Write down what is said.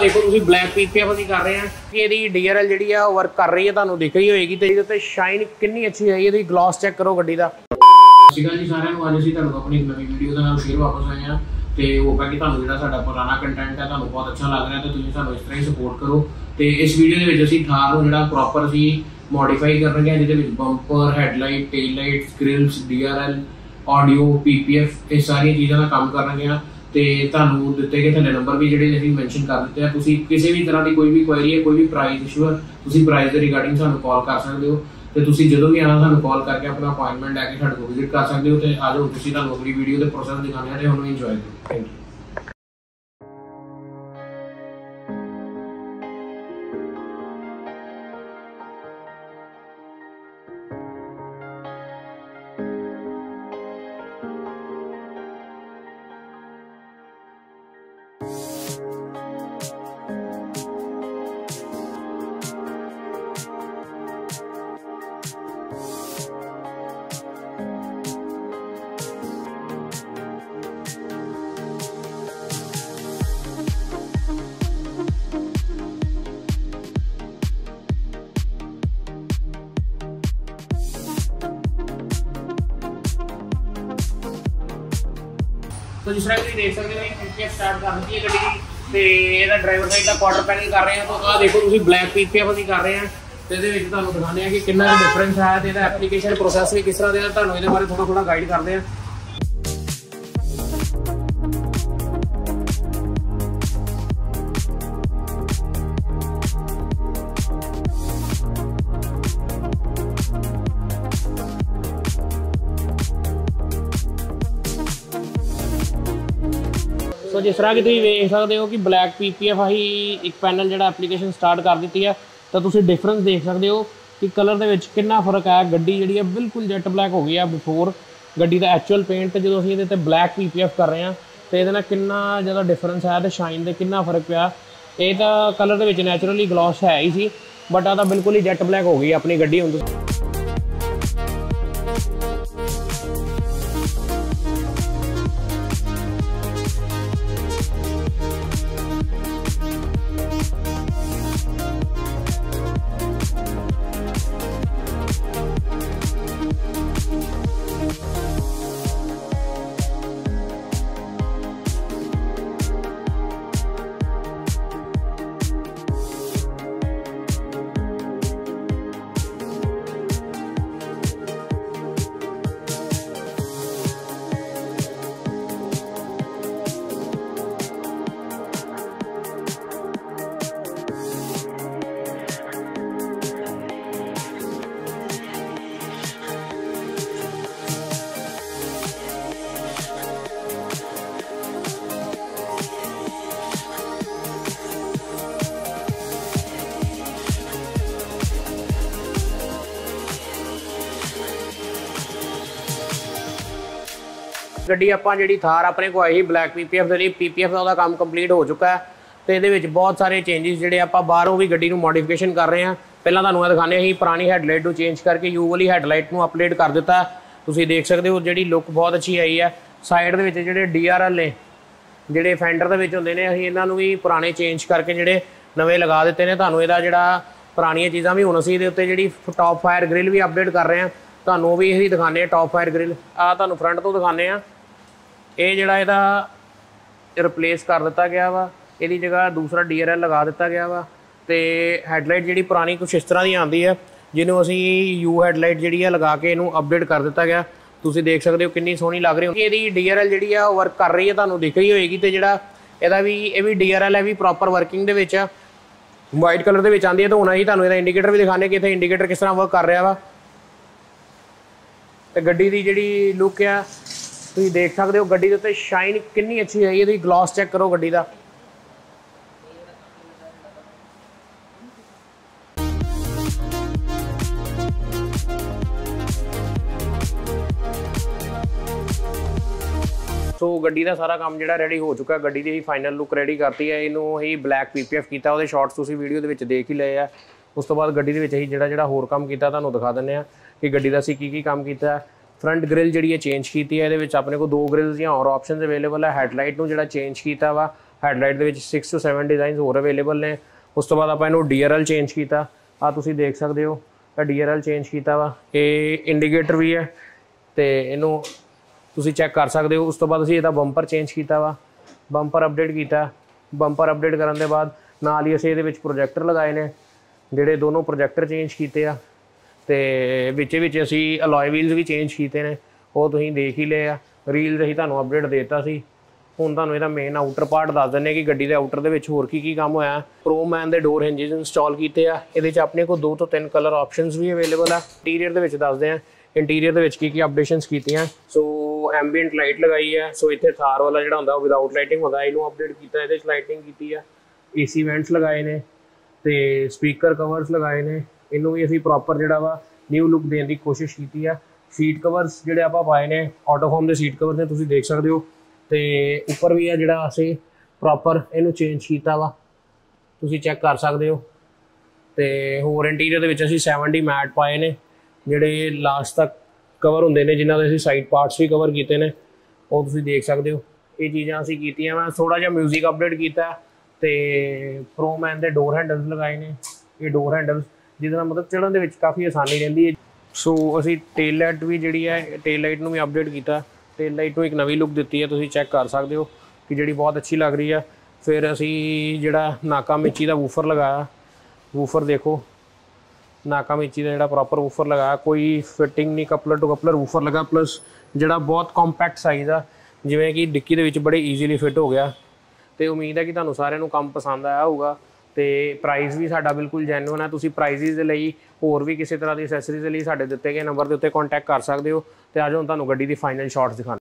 ਦੇਖੋ ਤੁਸੀਂ black PPF ਅਸੀਂ ਕਰ ਰਹੇ ਹਾਂ, ਕਿ ਇਹਦੀ ਡੀਆਰਐਲ ਜਿਹੜੀ ਆ ਵਰਕ ਕਰ ਰਹੀ ਹੈ, ਤੁਹਾਨੂੰ ਦਿਖ ਰਹੀ ਹੋਏਗੀ ਤੇ ਇਹਦੇ ਉੱਤੇ ਸ਼ਾਈਨ ਕਿੰਨੀ ਅੱਛੀ ਆਈ ਇਹਦੀ ਗਲਾਸ ਚੈੱਕ ਕਰੋ ਗੱਡੀ ਦਾ। ਸਤਿ ਜੀ ਸਾਰਿਆਂ ਨੂੰ, ਅੱਜ ਅਸੀਂ ਤੁਹਾਨੂੰ ਆਪਣੀ ਇੱਕ ਨਵੀਂ ਵੀਡੀਓ ਦੇ ਨਾਲ ਫੇਰ ਵਾਪਸ ਆਏ ਹਾਂ ਤੇ ਉਹ ਕਿ ਤੁਹਾਨੂੰ ਜਿਹੜਾ ਸਾਡਾ ਪੁਰਾਣਾ ਕੰਟੈਂਟ ਹੈ, ਤੁਹਾਨੂੰ ਬਹੁਤ ਅੱਛਾ ਲੱਗ ਰਿਹਾ ਤੇ ਤੁਸੀਂ ਸਾਨੂੰ ਇਸ ਤਰ੍ਹਾਂ ਹੀ ਸਪੋਰਟ ਕਰੋ। ਤੇ ਇਸ ਵੀਡੀਓ ਦੇ ਵਿੱਚ ਅਸੀਂ ਥਾਰ ਨੂੰ ਜਿਹੜਾ ਪ੍ਰੋਪਰ ਅਸੀਂ ਮੋਡੀਫਾਈ ਕਰਾਂਗੇ ਜਿਹਦੇ ਵਿੱਚ bumper headlight tail lights grills DRL audio PPF ਇਹ ਸਾਰੀਆਂ ਚੀਜ਼ਾਂ ਦਾ ਕੰਮ ਕਰਾਂਗੇ ਆ ਤੇ ਤੁਹਾਨੂੰ ਦਿੱਤੇ ਗਏ ਥੱਲੇ ਨੰਬਰ ਵੀ ਜਿਹੜੇ ਅਸੀਂ ਮੈਂਸ਼ਨ ਕਰ ਦਿੱਤੇ ਆ, ਤੁਸੀਂ ਕਿਸੇ ਵੀ ਤਰ੍ਹਾਂ ਦੀ ਕੋਈ ਵੀ ਕੁਐਰੀ ਹੈ, ਕੋਈ ਵੀ ਪ੍ਰਾਈਸ ਇਸ਼ੂ ਹੈ, ਤੁਸੀਂ ਪ੍ਰਾਈਸ ਦੇ ਰਿਗਾਰਡਿੰਗ ਸਾਨੂੰ ਕਾਲ ਕਰ ਸਕਦੇ ਹੋ ਤੇ ਤੁਸੀਂ ਜਦੋਂ ਵੀ ਆਣਾ ਸਾਨੂੰ ਕਾਲ ਕਰਕੇ ਆਪਣਾ ਅਪਾਇੰਟਮੈਂਟ ਲੈ ਕੇ ਸਾਡੇ ਕੋਲ ਵਿਜ਼ਿਟ ਕਰ ਸਕਦੇ ਹੋ ਤੇ ਆ ਤੁਸੀਂ ਤੁਹਾਨੂੰ ਅਗਲੀ ਵੀਡੀਓ ਦੇ ਪ੍ਰੋਸੈਸ ਦਿਖਾਉਂਦੇ ਆ ਤੇ ਉਹਨੂੰ ਇੰਜੋਏ ਕਰੋ। ਥੈਂਕ ਯੂ ਤੋ ਜਿਸ ਤਰ੍ਹਾਂ ਤੁਸੀਂ ਦੇਖ ਸਕਦੇ ਹੋ, ਇਹ ਪੀਪੀਐਫ ਸਟਾਰਟ ਕਰ ਦਿੱਤੀ ਹੈ ਗੱਡੀ। ਦੀ ਤੇ ਇਹਦਾ ਡਰਾਈਵਰ ਸਾਈਡ ਦਾ ਕੁਆਟਰ ਪੈਨਲ ਕਰ ਰਹੇ ਹਾਂ ਤਾਂ ਆਹ ਦੇਖੋ ਤੁਸੀਂ ਬਲੈਕ ਪੀਪੀਐਫ ਅਸੀਂ ਕਰ ਰਹੇ ਹਾਂ। ਤੇ ਇਹਦੇ ਵਿੱਚ ਤੁਹਾਨੂੰ ਦਿਖਾਉਂਦੇ ਆ ਕਿ ਕਿੰਨਾ ਡਿਫਰੈਂਸ ਆਇਆ ਤੇ ਇਹਦਾ ਐਪਲੀਕੇਸ਼ਨ ਪ੍ਰੋਸੈਸ ਵੀ ਕਿਸ ਤਰ੍ਹਾਂ ਦੇ ਆ ਤੁਹਾਨੂੰ ਇਹਦੇ ਬਾਰੇ ਥੋੜਾ ਥੋੜਾ ਗਾਈਡ ਕਰਦੇ ਆ ਸੋ ਜਿਸ ਤਰ੍ਹਾਂ ਕਿ ਤੁਸੀਂ ਵੇਖ ਸਕਦੇ ਹੋ ਕਿ ਬਲੈਕ ਪੀਪੀਐਫ ਆਹੀ ਇੱਕ ਪੈਨਲ ਜਿਹੜਾ ਐਪਲੀਕੇਸ਼ਨ ਸਟਾਰਟ ਕਰ ਦਿੱਤੀ ਹੈ, ਤਾਂ ਤੁਸੀਂ ਡਿਫਰੈਂਸ ਦੇਖ ਸਕਦੇ ਹੋ ਕਿ ਕਲਰ ਦੇ ਵਿੱਚ ਕਿੰਨਾ ਫ਼ਰਕ ਆਇਆ। ਗੱਡੀ ਜਿਹੜੀ ਹੈ ਬਿਲਕੁਲ ਜੈਟ ਬਲੈਕ ਹੋ ਗਈ ਹੈ ਬਿਫੋਰ ਗੱਡੀ ਦਾ ਐਕਚੁਅਲ ਪੇਂਟ ਤੇ ਜਦੋਂ ਅਸੀਂ ਇਹਦੇ ਤੇ ਬਲੈਕ ਪੀਪੀਐਫ ਕਰ ਰਹੇ ਹਾਂ, ਤੇ ਇਹਦੇ ਨਾਲ ਕਿੰਨਾ ਜ਼ਿਆਦਾ ਡਿਫਰੈਂਸ ਆਇਆ ਤੇ ਸ਼ਾਈਨ ਦੇ ਕਿੰਨਾ ਫ਼ਰਕ ਪਿਆ। ਇਹ ਤਾਂ ਕਲਰ ਦੇ ਵਿੱਚ ਨੈਚੁਰਲੀ ਗਲੋਸ ਹੈ ਹੀ ਸੀ ਬਟ ਆ ਤਾਂ ਬਿਲਕੁਲ ਹੀ ਜੈਟ ਬਲੈਕ ਹੋ ਗਈ ਆਪਣੀ ਗੱਡੀ ਹੁਣ ਤੁਸੀਂ ਗੱਡੀ ਆਪਾਂ ਜਿਹੜੀ ਥਾਰ ਆਪਣੇ ਕੋਲ ਆਈ ਸੀ ਬਲੈਕ ਪੀਪੀਐਫ ਦੇ ਲਈ ਪੀਪੀਐਫ ਦਾ ਉਹਦਾ ਕੰਮ ਕੰਪਲੀਟ ਹੋ ਚੁੱਕਾ ਹੈ। ਤੇ ਇਹਦੇ ਵਿੱਚ ਬਹੁਤ ਸਾਰੇ ਚੇਂਜਸ ਜਿਹੜੇ ਆਪਾਂ ਬਾਹਰੋਂ ਵੀ ਗੱਡੀ ਨੂੰ ਮੋਡੀਫਿਕੇਸ਼ਨ ਕਰ ਰਹੇ ਹਾਂ। ਪਹਿਲਾਂ ਤੁਹਾਨੂੰ ਇਹ ਦਿਖਾਣੇ ਸੀ ਪੁਰਾਣੀ ਹੈਡਲਾਈਟ ਨੂੰ ਚੇਂਜ ਕਰਕੇ ਯੂ ਵਾਲੀ ਹੈਡਲਾਈਟ ਨੂੰ ਅਪਡੇਟ ਕਰ ਦਿੱਤਾ। ਤੁਸੀਂ ਦੇਖ ਸਕਦੇ ਹੋ ਜਿਹੜੀ ਲੁੱਕ ਬਹੁਤ ਅੱਛੀ ਆਈ ਹੈ। ਸਾਈਡ ਦੇ ਵਿੱਚ ਜਿਹੜੇ ਡੀਆਰਐਲ ਨੇ, ਜਿਹੜੇ ਫੈਂਡਰ ਦੇ ਵਿੱਚ ਹੁੰਦੇ ਨੇ, ਅਸੀਂ ਇਹਨਾਂ ਨੂੰ ਵੀ ਪੁਰਾਣੇ ਚੇਂਜ ਕਰਕੇ ਜਿਹੜੇ ਨਵੇਂ ਲਗਾ ਦਿੱਤੇ ਨੇ। ਤੁਹਾਨੂੰ ਇਹਦਾ ਜਿਹੜਾ ਪੁਰਾਣੀਆਂ ਚੀਜ਼ਾਂ ਵੀ ਹੁਣ ਅਸੀਂ ਇਹਦੇ ਉੱਤੇ ਜਿਹੜੀ ਟੌਪ ਫਾਇਰ ਗ੍ਰਿਲ ਵੀ ਅਪਡੇਟ ਕਰ ਰਹੇ ਹਾਂ। ਤੁਹਾਨੂੰ ਉਹ ਵੀ ਇਹੀ ਦਿਖਾਣੇ ਆ ਟੌਪ ਫਾਇਰ ਗ੍ਰਿਲ ਆ ਤੁਹਾਨੂੰ ਫਰੰਟ ਤੋਂ ਦਿਖਾਣੇ ਆ ਇਹ ਜਿਹੜਾ ਇਹਦਾ ਰਿਪਲੇਸ ਕਰ ਦਿੱਤਾ ਗਿਆ ਵਾ, ਇਹਦੀ ਜਗ੍ਹਾ ਦੂਸਰਾ ਡੀਆਰਐਲ ਲਗਾ ਦਿੱਤਾ ਗਿਆ ਵਾ ਤੇ ਹੈਡਲਾਈਟ ਜਿਹੜੀ ਪੁਰਾਣੀ ਕੁਛ ਇਸ ਤਰ੍ਹਾਂ ਦੀ ਆਉਂਦੀ ਹੈ ਜਿਹਨੂੰ ਅਸੀਂ ਯੂ ਹੈਡਲਾਈਟ ਜਿਹੜੀ ਆ ਲਗਾ ਕੇ ਇਹਨੂੰ ਅਪਡੇਟ ਕਰ ਦਿੱਤਾ ਗਿਆ। ਤੁਸੀਂ ਦੇਖ ਸਕਦੇ ਹੋ ਕਿੰਨੀ ਸੋਹਣੀ ਲੱਗ ਰਹੀ ਹੋ ਇਹਦੀ ਡੀਆਰਐਲ ਜਿਹੜੀ ਆ ਉਹ ਵਰਕ ਕਰ ਰਹੀ ਹੈ ਤੁਹਾਨੂੰ ਦਿਖ ਰਹੀ ਹੋਏਗੀ ਤੇ ਜਿਹੜਾ ਇਹਦਾ ਵੀ, ਇਹ ਵੀ ਡੀਆਰਐਲ ਹੈ ਵੀ ਪ੍ਰੋਪਰ ਵਰਕਿੰਗ ਦੇ ਵਿੱਚ ਆ। ਵਾਈਟ ਕਲਰ ਦੇ ਵਿੱਚ ਆਉਂਦੀ ਹੈ ਤਾਂ ਹੁਣ ਅਸੀਂ ਤੁਹਾਨੂੰ ਇਹਦਾ ਇੰਡੀਕੇਟਰ ਵੀ ਦਿਖਾਣੇ ਕਿ ਇੱਥੇ ਇੰਡੀਕੇਟਰ ਕਿਸ ਤਰ੍ਹਾਂ ਵਰਕ ਕਰ ਰਿਹਾ ਵਾ। ਤੇ ਗੱਡੀ ਦੀ ਜਿਹੜੀ ਲੁੱਕ ਆ ਤੁਸੀਂ ਦੇਖ ਸਕਦੇ ਹੋ ਗੱਡੀ ਦੇ ਉੱਤੇ ਸ਼ਾਈਨ ਕਿੰਨੀ ਅੱਛੀ ਹੈ, ਇਹਦੀ ਗਲਾਸ ਚੈੱਕ ਕਰੋ ਗੱਡੀ ਦਾ। ਸੋ ਗੱਡੀ ਦਾ ਸਾਰਾ ਕੰਮ ਜਿਹੜਾ ਰੈਡੀ ਹੋ ਚੁੱਕਾ ਗੱਡੀ ਦੀ ਫਾਈਨਲ ਲੁੱਕ ਰੈਡੀ ਕਰਤੀ ਹੈ, ਇਹਨੂੰ ਹੀ ਬਲੈਕ ਪੀਪੀਐਫ ਕੀਤਾ, ਉਹਦੇ ਸ਼ਾਰਟਸ ਤੁਸੀਂ ਵੀਡੀਓ ਦੇ ਵਿੱਚ ਦੇਖ ਹੀ ਲਏ ਆ। ਉਸ ਤੋਂ ਬਾਅਦ ਗੱਡੀ ਦੇ ਵਿੱਚ ਅਸੀਂ ਜਿਹੜਾ ਜਿਹੜਾ ਹੋਰ ਕੰਮ ਕੀਤਾ, ਤੁਹਾਨੂੰ ਦਿਖਾ ਦਿੰਨੇ ਆ ਕਿ ਗੱਡੀ ਦਾ ਅਸੀਂ ਕੀ ਕੀ ਕੰਮ ਕੀਤਾ ਫਰੰਟ ਗ੍ਰਿਲ ਜਿਹੜੀ ਹੈ ਚੇਂਜ ਕੀਤੀ ਹੈ, ਇਹਦੇ ਵਿੱਚ ਆਪਣੇ ਕੋਲ ਦੋ ਗ੍ਰਿਲਸ ਜਾਂ ਹੋਰ ਆਪਸ਼ਨਸ ਅਵੇਲੇਬਲ ਹੈ। ਹੈਡਲਾਈਟ ਨੂੰ ਜਿਹੜਾ ਚੇਂਜ ਕੀਤਾ ਵਾ ਹੈਡਲਾਈਟ ਦੇ ਵਿੱਚ 6 ਤੋਂ 7 ਡਿਜ਼ਾਈਨਸ ਹੋਰ ਅਵੇਲੇਬਲ ਨੇ। ਉਸ ਤੋਂ ਬਾਅਦ ਆਪਾਂ ਇਹਨੂੰ ਡੀਆਰਐਲ ਚੇਂਜ ਕੀਤਾ। ਆ ਤੁਸੀਂ ਦੇਖ ਸਕਦੇ ਹੋ, ਇਹ ਡੀਆਰਐਲ ਚੇਂਜ ਕੀਤਾ ਵਾ। ਇਹ ਇੰਡੀਕੇਟਰ ਵੀ ਹੈ ਤੇ ਇਹਨੂੰ ਤੁਸੀਂ ਚੈੱਕ ਕਰ ਸਕਦੇ ਹੋ। ਉਸ ਤੋਂ ਬਾਅਦ ਅਸੀਂ ਇਹਦਾ ਬੰਪਰ ਚੇਂਜ ਕੀਤਾ ਵਾ। ਬੰਪਰ ਅਪਡੇਟ ਕੀਤਾ। ਬੰਪਰ ਅਪਡੇਟ ਕਰਨ ਦੇ ਬਾਅਦ ਨਾਲ ਹੀ ਅਸੀਂ ਇਹਦੇ ਵਿੱਚ ਪ੍ਰੋਜੈਕਟਰ ਲਗਾਏ ਨੇ, ਜਿਹੜੇ ਦੋਨੋਂ ਪ੍ਰੋਜੈਕਟਰ ਚੇਂਜ ਕੀਤੇ ਆ। ਤੇ ਵਿੱਚ ਵਿੱਚ ਅਸੀਂ ਅਲੋਏ ਵੀਲਸ ਵੀ ਚੇਂਜ ਕੀਤੇ ਨੇ, ਉਹ ਤੁਸੀਂ ਦੇਖ ਹੀ ਲਏ ਆ। ਰੀਲ ਅਸੀਂ ਤੁਹਾਨੂੰ ਅਪਡੇਟ ਦਿੱਤਾ ਸੀ। ਹੁਣ ਤੁਹਾਨੂੰ ਇਹਦਾ ਮੇਨ ਆਊਟਰ ਪਾਰਟ ਦੱਸ ਦਿੰਨੇ ਕਿ ਗੱਡੀ ਦੇ ਆਊਟਰ ਦੇ ਵਿੱਚ ਹੋਰ ਕੀ ਕੀ ਕੰਮ ਹੋਇਆ। ਪ੍ਰੋਮੈਨ ਦੇ ਡੋਰ ਹਿੰਜਸ ਇੰਸਟਾਲ ਕੀਤੇ ਆ। ਇਹਦੇ ਚ ਆਪਣੇ ਕੋਲ ਦੋ ਤੋਂ ਤਿੰਨ ਕਲਰ ਆਪਸ਼ਨਸ ਵੀ ਅਵੇਲੇਬਲ ਆ। ਇੰਟੀਰੀਅਰ ਦੇ ਵਿੱਚ ਦੱਸਦੇ ਆ ਇੰਟੀਰੀਅਰ ਦੇ ਵਿੱਚ ਕੀ ਕੀ ਅਪਡੇਸ਼ਨਸ ਕੀਤੀਆਂ। ਸੋ ਐਂਬੀਐਂਟ ਲਾਈਟ ਲਗਾਈ ਹੈ ਸੋ ਇੱਥੇ ਥਾਰ ਵਾਲਾ ਜਿਹੜਾ ਹੁੰਦਾ ਉਹ ਵਿਦਆਊਟ ਲਾਈਟਿੰਗ ਹੁੰਦਾ, ਇਹਨੂੰ ਅਪਡੇਟ ਕੀਤਾ, ਇਹਦੇ ਚ ਲਾਈਟਿੰਗ ਕੀਤੀ ਆ। ਏਸੀ ਵੈਂਟਸ ਲਗਾਏ ਨੇ ਤੇ ਸਪੀਕਰ ਕਵਰਸ ਲਗਾਏ ਨੇ। ਇਹਨੂੰ ਵੀ ਅਸੀਂ ਪ੍ਰੋਪਰ ਜਿਹੜਾ ਵਾ ਨਿਊ ਲੁੱਕ ਦੇਣ ਦੀ ਕੋਸ਼ਿਸ਼ ਕੀਤੀ ਆ। ਸੀਟ ਕਵਰਸ ਜਿਹੜੇ ਆਪਾਂ ਪਾਏ ਨੇ ਆਟੋਫੋਮ ਦੇ ਸੀਟ ਕਵਰ ਨੇ, ਤੁਸੀਂ ਦੇਖ ਸਕਦੇ ਹੋ। ਤੇ ਉੱਪਰ ਵੀ ਆ ਜਿਹੜਾ ਅਸੀਂ ਪ੍ਰੋਪਰ ਇਹਨੂੰ ਚੇਂਜ ਕੀਤਾ ਵਾ। ਤੁਸੀਂ ਚੈੱਕ ਕਰ ਸਕਦੇ ਹੋ। ਤੇ ਹੋਰ ਇੰਟੀਰੀਅਰ ਦੇ ਵਿੱਚ ਅਸੀਂ 70 ਮੈਟ ਪਾਏ ਨੇ, ਜਿਹੜੇ ਲਾਸਟ ਤੱਕ ਕਵਰ ਹੁੰਦੇ ਨੇ, ਜਿਨ੍ਹਾਂ ਦੇ ਅਸੀਂ ਸਾਈਡ ਪਾਰਟਸ ਵੀ ਕਵਰ ਕੀਤੇ ਨੇ। ਉਹ ਤੁਸੀਂ ਦੇਖ ਸਕਦੇ ਹੋ। ਇਹ ਚੀਜ਼ਾਂ ਅਸੀਂ ਕੀਤੀਆਂ ਮੈਂ ਥੋੜਾ ਜਿਹਾ 뮤직 ਅਪਡੇਟ ਕੀਤਾ ਤੇ ਪ੍ਰੋਮੈਨ ਦੇ ਡੋਰ ਹੈਂਡਲਸ ਲਗਾਏ ਨੇ। ਇਹ ਡੋਰ ਹੈਂਡਲਸ ਜਿਹਦੇ ਨਾਲ ਮਤਲਬ ਚੜ੍ਹਨ ਦੇ ਵਿੱਚ ਕਾਫੀ ਆਸਾਨੀ ਰਹਿੰਦੀ ਹੈ। ਸੋ ਅਸੀਂ ਟੇਲ ਲਾਈਟ ਵੀ ਜਿਹੜੀ ਹੈ ਟੇਲ ਲਾਈਟ ਨੂੰ ਵੀ ਅਪਡੇਟ ਕੀਤਾ। ਟੇਲ ਲਾਈਟ ਨੂੰ ਇੱਕ ਨਵੀਂ ਲੁੱਕ ਦਿੱਤੀ ਹੈ, ਤੁਸੀਂ ਚੈੱਕ ਕਰ ਸਕਦੇ ਹੋ ਕਿ ਜਿਹੜੀ ਬਹੁਤ ਅੱਛੀ ਲੱਗ ਰਹੀ ਹੈ। ਫਿਰ ਅਸੀਂ ਜਿਹੜਾ ਨਾਕਾ ਮਿੱਚੀ ਦਾ ਵੂਫਰ ਲਗਾਇਆ। ਵੂਫਰ ਦੇਖੋ, ਨਾਕਾ ਮਿੱਚੀ ਦਾ ਜਿਹੜਾ ਪ੍ਰੋਪਰ ਵੂਫਰ ਲਗਾਇਆ। ਕੋਈ ਫਿਟਿੰਗ ਨਹੀਂ ਕਪਲਰ ਟੂ ਕਪਲਰ ਵੂਫਰ ਲਗਾ। ਪਲੱਸ ਜਿਹੜਾ ਬਹੁਤ ਕੰਪੈਕਟ ਸਾਈਜ਼ ਆ, ਜਿਵੇਂ ਕਿ ਡਿੱਕੀ ਦੇ ਵਿੱਚ ਬੜੇ ਈਜ਼ੀਲੀ ਫਿਟ ਹੋ ਗਿਆ। ਤੇ ਉਮੀਦ ਹੈ ਕਿ ਤੁਹਾਨੂੰ ਸਾਰਿਆਂ ਨੂੰ ਕੰਮ ਪਸੰਦ ਆਇਆ ਹੋਊਗਾ। ਤੇ ਪ੍ਰਾਈਸ ਵੀ ਸਾਡਾ ਬਿਲਕੁਲ ਜੈਨੂਇਨ ਹੈ ਤੁਸੀਂ ਪ੍ਰਾਈਸਿਸ ਦੇ ਲਈ ਹੋਰ ਵੀ ਕਿਸੇ ਤਰ੍ਹਾਂ ਦੀ ਐਕਸੈਸਰੀਜ਼ ਦੇ ਲਈ ਸਾਡੇ ਦਿੱਤੇ ਗਏ ਨੰਬਰ ਦੇ ਉੱਤੇ ਕੰਟੈਕਟ ਕਰ ਸਕਦੇ ਹੋ। ਤੇ ਅੱਜ ਹੁਣ ਤੁਹਾਨੂੰ ਗੱਡੀ ਦੀ ਫਾਈਨਲ ਸ਼ਾਟਸ ਦਿਖਾਉਂਦੇ